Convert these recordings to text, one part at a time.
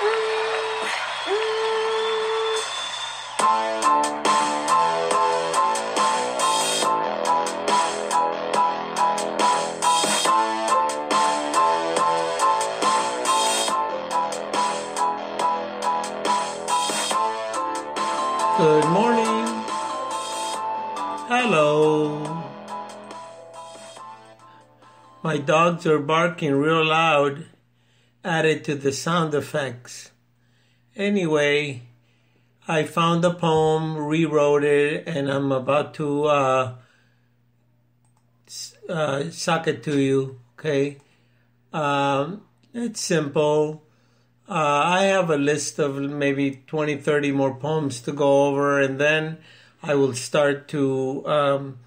Good morning. Hello. My dogs are barking real loud added to the sound effects. Anyway, I found the poem, rewrote it, and I'm about to uh, uh, suck it to you. Okay, um, it's simple. Uh, I have a list of maybe 20, 30 more poems to go over, and then I will start to um,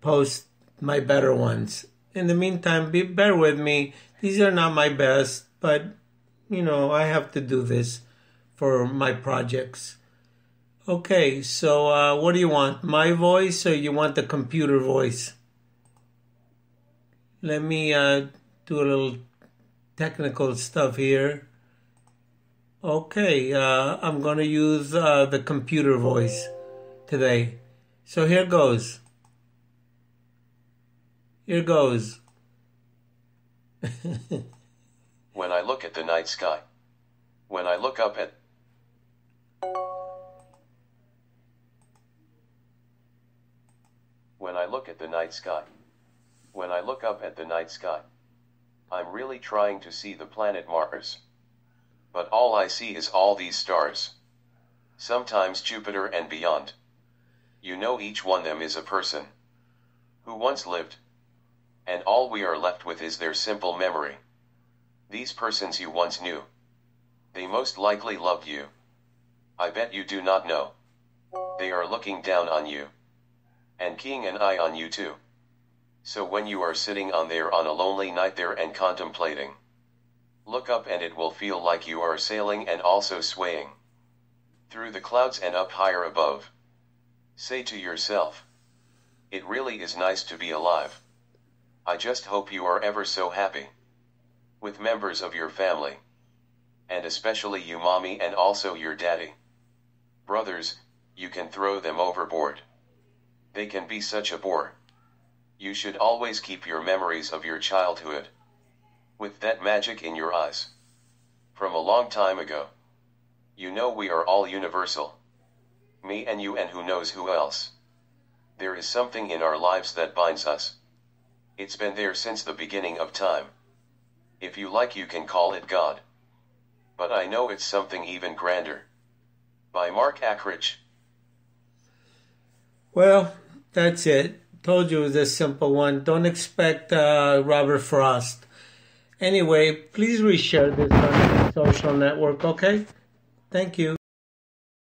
post my better ones. In the meantime, be, bear with me. These are not my best, but you know, I have to do this for my projects. Okay, so uh, what do you want? My voice or you want the computer voice? Let me uh, do a little technical stuff here. Okay, uh, I'm going to use uh, the computer voice today. So here goes. Here goes. When I look at the night sky. When I look up at. When I look at the night sky. When I look up at the night sky. I'm really trying to see the planet Mars. But all I see is all these stars. Sometimes Jupiter and beyond. You know each one of them is a person. Who once lived. And all we are left with is their simple memory. These persons you once knew. They most likely loved you. I bet you do not know. They are looking down on you. And keying an eye on you too. So when you are sitting on there on a lonely night there and contemplating. Look up and it will feel like you are sailing and also swaying. Through the clouds and up higher above. Say to yourself. It really is nice to be alive. I just hope you are ever so happy. With members of your family. And especially you mommy and also your daddy. Brothers, you can throw them overboard. They can be such a bore. You should always keep your memories of your childhood. With that magic in your eyes. From a long time ago. You know we are all universal. Me and you and who knows who else. There is something in our lives that binds us. It's been there since the beginning of time. If you like you can call it God. But I know it's something even grander. By Marc Acrich. Well, that's it. Told you it was a simple one. Don't expect uh, Robert Frost. Anyway, please reshare this on social network, okay? Thank you.